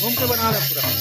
घूम के बना लो पूरा।